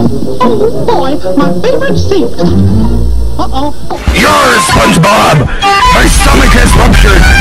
Oh boy, my favorite seat. Uh-oh. Yours, SpongeBob! My stomach has ruptured!